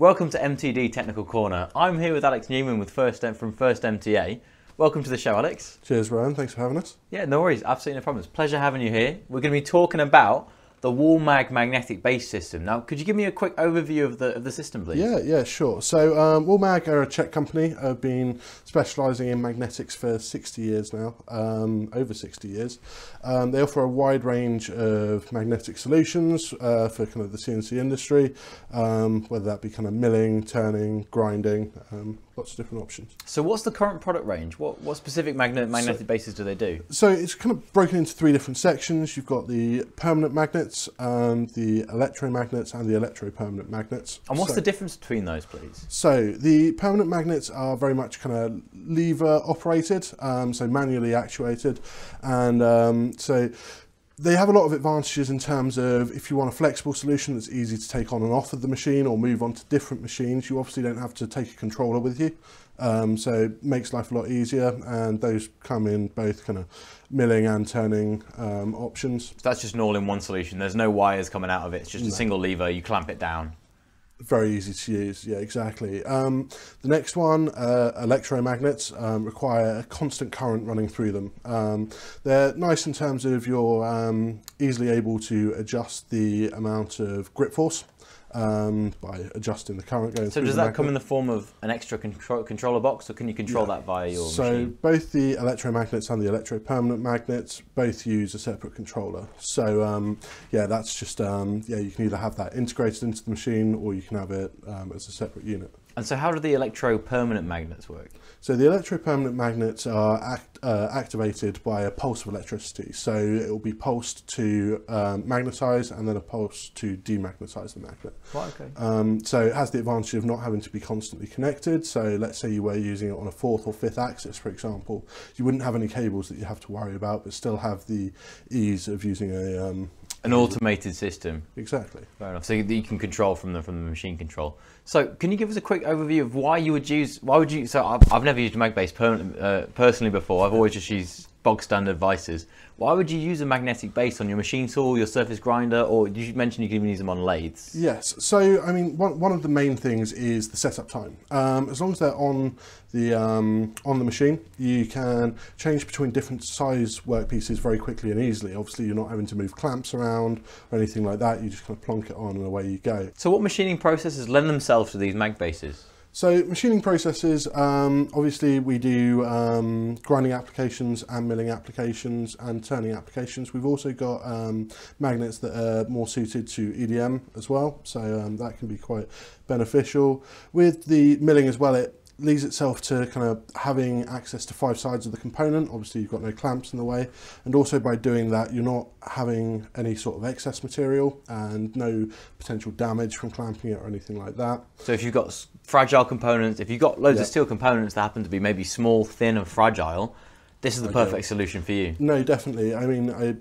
Welcome to MTD Technical Corner. I'm here with Alex Newman with First from First MTA. Welcome to the show, Alex. Cheers, Rowan. Thanks for having us. Yeah, no worries. Absolutely no problems. Pleasure having you here. We're going to be talking about the Walmag magnetic base system. Now, could you give me a quick overview of the of the system, please? Yeah, yeah, sure. So, um, Walmag are a Czech company. Have been specialising in magnetics for 60 years now, um, over 60 years. Um, they offer a wide range of magnetic solutions uh, for kind of the CNC industry, um, whether that be kind of milling, turning, grinding, um, lots of different options. So, what's the current product range? What what specific magnet magnetic so, bases do they do? So, it's kind of broken into three different sections. You've got the permanent magnets, um, the electromagnets, and the electropermanent magnets. And what's so, the difference between those, please? So, the permanent magnets are very much kind of lever operated, um, so manually actuated, and um, so they have a lot of advantages in terms of if you want a flexible solution that's easy to take on and off of the machine or move on to different machines, you obviously don't have to take a controller with you. Um, so it makes life a lot easier and those come in both kind of milling and turning um, options. So that's just an all-in-one solution. There's no wires coming out of it. It's just no. a single lever. You clamp it down. Very easy to use, yeah, exactly. Um, the next one, uh, electromagnets, um, require a constant current running through them. Um, they're nice in terms of you're um, easily able to adjust the amount of grip force um, by adjusting the current going so does that come in the form of an extra contro controller box or can you control yeah. that via your so machine? both the electromagnets and the electropermanent magnets both use a separate controller so um, yeah that's just um, yeah you can either have that integrated into the machine or you can have it um, as a separate unit and so how do the electro-permanent magnets work? So the electro-permanent magnets are act, uh, activated by a pulse of electricity. So it will be pulsed to um, magnetize and then a pulse to demagnetize the magnet. Right, okay. Um, so it has the advantage of not having to be constantly connected. So let's say you were using it on a fourth or fifth axis, for example, you wouldn't have any cables that you have to worry about, but still have the ease of using a um, an automated system. Exactly. Fair enough. So you can control from the from the machine control. So can you give us a quick overview of why you would use? Why would you? So I've, I've never used a MagBase uh, personally before. I've always just used bog standard vices. Why would you use a magnetic base on your machine saw, your surface grinder, or you mentioned you can even use them on lathes? Yes. So, I mean, one, one of the main things is the setup time. Um, as long as they're on the um, on the machine, you can change between different size workpieces very quickly and easily. Obviously, you're not having to move clamps around or anything like that. You just kind of plonk it on and away you go. So, what machining processes lend themselves to these mag bases? So machining processes, um, obviously we do um, grinding applications and milling applications and turning applications. We've also got um, magnets that are more suited to EDM as well, so um, that can be quite beneficial. With the milling as well, it leads itself to kind of having access to five sides of the component. Obviously, you've got no clamps in the way. And also by doing that, you're not having any sort of excess material and no potential damage from clamping it or anything like that. So if you've got fragile components, if you've got loads of steel components that happen to be maybe small, thin and fragile, this is the okay. perfect solution for you. No, definitely. I mean, I,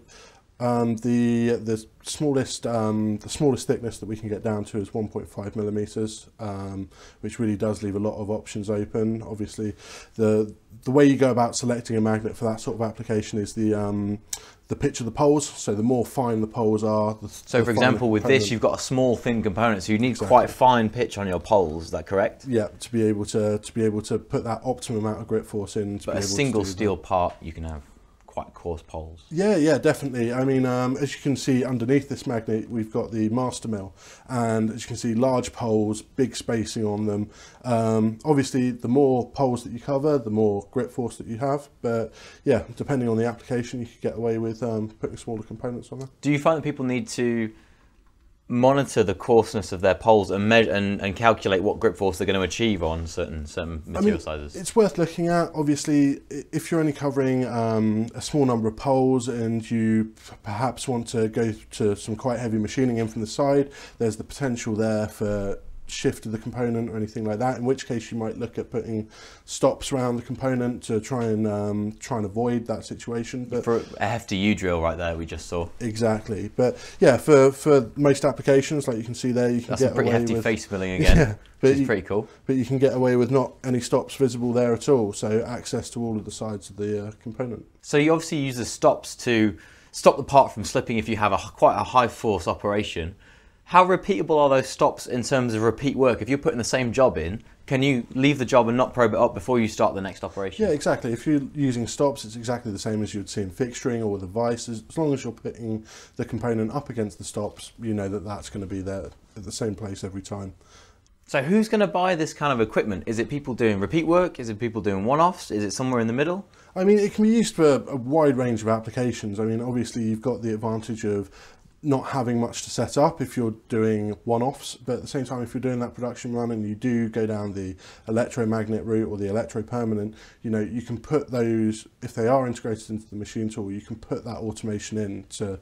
um, the the smallest um, the smallest thickness that we can get down to is 1.5 millimeters, um, which really does leave a lot of options open. Obviously, the the way you go about selecting a magnet for that sort of application is the um, the pitch of the poles. So the more fine the poles are, the, so the for example, with this, you've got a small thin component, so you need exactly. quite fine pitch on your poles. Is that correct? Yeah, to be able to to be able to put that optimum amount of grip force in. but a single steel that. part you can have quite coarse poles. Yeah, yeah, definitely. I mean, um, as you can see underneath this magnet, we've got the master mill, and as you can see, large poles, big spacing on them. Um, obviously, the more poles that you cover, the more grip force that you have. But yeah, depending on the application, you could get away with um, putting smaller components on there. Do you find that people need to monitor the coarseness of their poles and measure and, and calculate what grip force they're going to achieve on certain certain material I mean, sizes? It's worth looking at. Obviously, if you're only covering um, a small number of poles and you perhaps want to go to some quite heavy machining in from the side, there's the potential there for shift of the component or anything like that, in which case you might look at putting stops around the component to try and um, try and avoid that situation. But for a hefty U-drill right there we just saw. Exactly. But yeah, for, for most applications, like you can see there, you can That's get a pretty away hefty with, face milling again. Yeah, but you, pretty cool. But you can get away with not any stops visible there at all, so access to all of the sides of the uh, component. So you obviously use the stops to stop the part from slipping if you have a quite a high force operation How repeatable are those stops in terms of repeat work? If you're putting the same job in, can you leave the job and not probe it up before you start the next operation? Yeah, exactly. If you're using stops, it's exactly the same as you would see in fixturing or with a vice. As as long as you're putting the component up against the stops, you know that that's going to be there at the same place every time. So who's going to buy this kind of equipment? Is it people doing repeat work? Is it people doing one-offs? Is it somewhere in the middle? I mean, it can be used for a wide range of applications. I mean, obviously, you've got the advantage of not having much to set up if you're doing one-offs, but at the same time, if you're doing that production run and you do go down the electromagnet route or the electro-permanent, you know, you can put those, if they are integrated into the machine tool, you can put that automation in to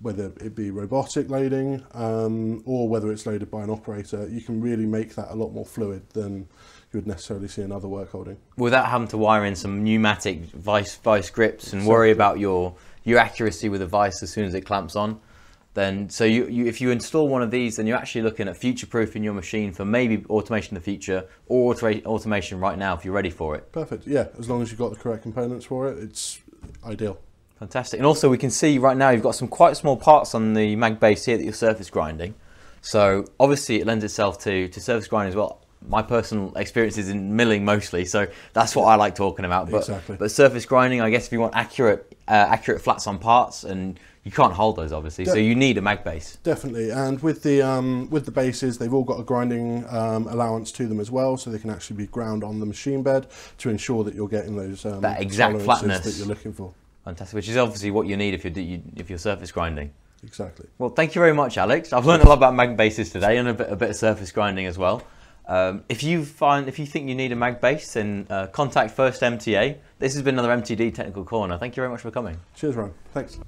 whether it be robotic loading um, or whether it's loaded by an operator, you can really make that a lot more fluid than you would necessarily see in other work holding. Without having to wire in some pneumatic vice vice grips and worry about your your accuracy with the vice as soon as it clamps on, then so you, you if you install one of these, then you're actually looking at future proofing your machine for maybe automation in the future or auto- automation right now if you're ready for it. Perfect. Yeah, as long as you've got the correct components for it, it's ideal. Fantastic. And also we can see right now you've got some quite small parts on the mag base here that you're surface grinding. So obviously it lends itself to, to surface grinding as well. My personal experience is in milling mostly, so that's what I like talking about. But, Exactly. but surface grinding, I guess if you want accurate uh, accurate flats on parts, and you can't hold those obviously, so you need a mag base. Definitely, and with the um, with the bases, they've all got a grinding um, allowance to them as well, so they can actually be ground on the machine bed to ensure that you're getting those um, That exact flatness. that you're looking for. Fantastic, which is obviously what you need if you're if you're surface grinding. Exactly. Well, thank you very much, Alex. I've learned a lot about mag bases today and a bit, a bit of surface grinding as well. Um, if you find if you think you need a mag base, then uh, contact First MTA. This has been another MTD Technical Corner. Thank you very much for coming. Cheers, Rowan. Thanks.